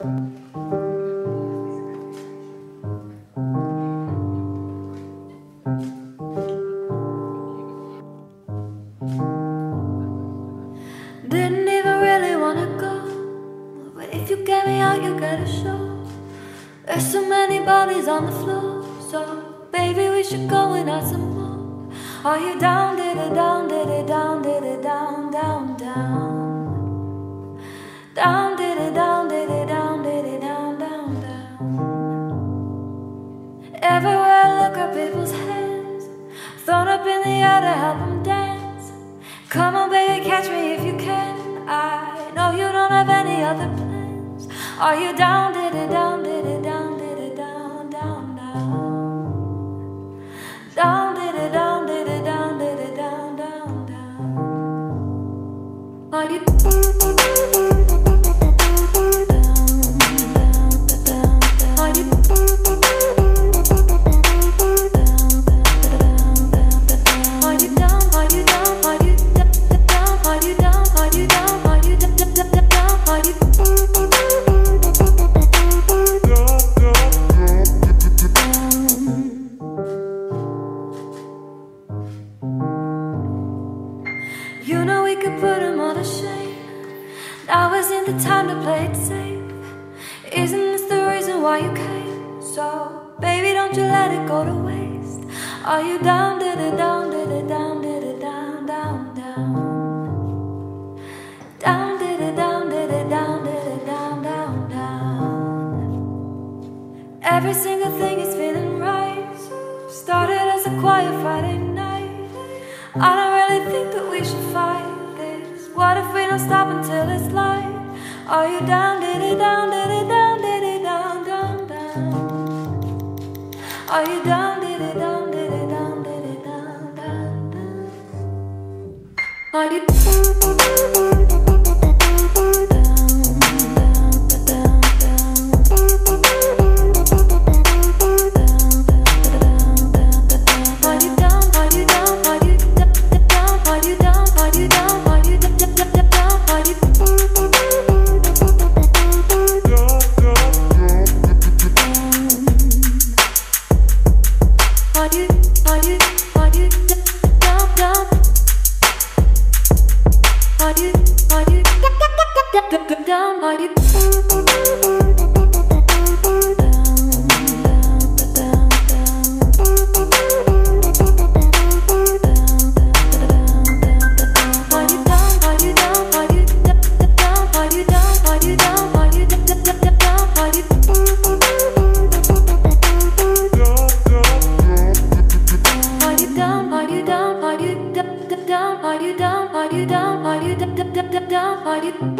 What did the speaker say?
Didn't even really wanna go, but if you get me out, you gotta show. There's so many bodies on the floor, so baby, we should go and have some more. Are you down, did it down, did it down, did it down, down, down? Down, in the air to help them dance. Come on, baby, catch me if you can. I know you don't have any other plans. Are you down, did it down, did it Could put him all to shame. Now isn't the time to play it safe. Isn't this the reason why you came? So, baby, don't you let it go to waste. Are you down, did it down, did it down, did it down, down, down? Down, did it down, did it down, did it down, down, down? Every single thing is feeling right. Started as a quiet Friday night. I don't really think that we should fight. What if we don't stop until it's light? Are you down, did down, down, down, down, down? Are you down, did down, down, down, down, down? Are you Are Are you are you down? Are you Are you down? Are you down? Are you down? Are you down? Are you